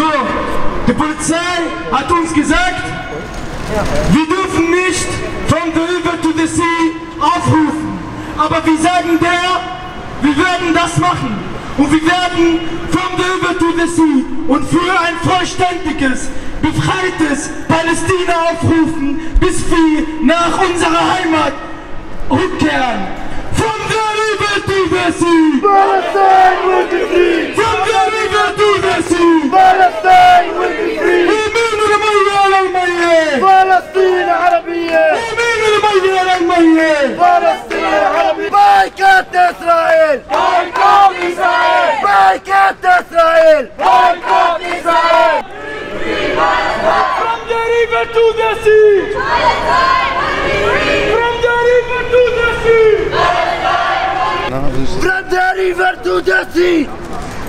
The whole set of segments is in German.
So, die Polizei hat uns gesagt, wir dürfen nicht from the river to the sea aufrufen. Aber wir sagen der, wir werden das machen. Und wir werden from the river to the sea und für ein vollständiges, befreites Palästina aufrufen, bis wir nach unserer Heimat rückkehren. From the river to the sea! المية للمية فلسطين عربية! بايكوت إسرائيل! بايكوت إسرائيل! بايكوت إسرائيل! بايكوت إسرائيل! From the river to the sea! From the river to the sea! From the river to the sea!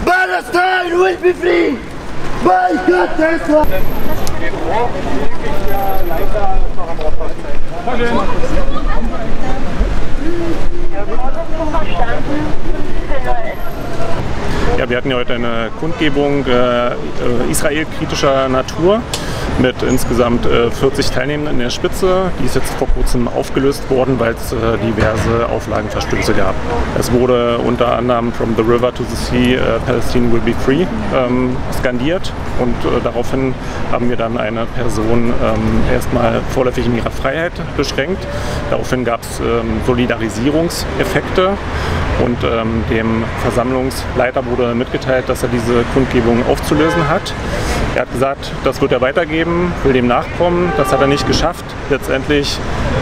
Palestine will be free! Boycott Israel! Ja, wir hatten ja heute eine Kundgebung äh, äh, israelkritischer Natur mit insgesamt äh, 40 Teilnehmenden in der Spitze. Die ist jetzt vor kurzem aufgelöst worden, weil es äh, diverse Auflagenverstöße gab. Es wurde unter anderem From the River to the Sea, äh, Palestine will be free ähm, skandiert und äh, daraufhin haben wir dann eine Person ähm, erstmal vorläufig in ihrer Freiheit beschränkt. Daraufhin gab es ähm, Solidarisierungseffekte und ähm, dem Versammlungsleiter wurde mitgeteilt, dass er diese Kundgebung aufzulösen hat. Er hat gesagt, das wird er weitergeben, will dem nachkommen. Das hat er nicht geschafft. Letztendlich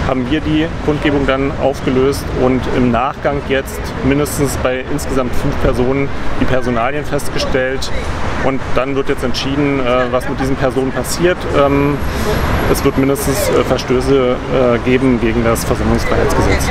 haben wir die Kundgebung dann aufgelöst und im Nachgang jetzt mindestens bei insgesamt fünf Personen die Personalien festgestellt. Und dann wird jetzt entschieden, äh, was mit diesen Personen passiert. Ähm, es wird mindestens äh, Verstöße äh, geben gegen das Versammlungsfreiheitsgesetz.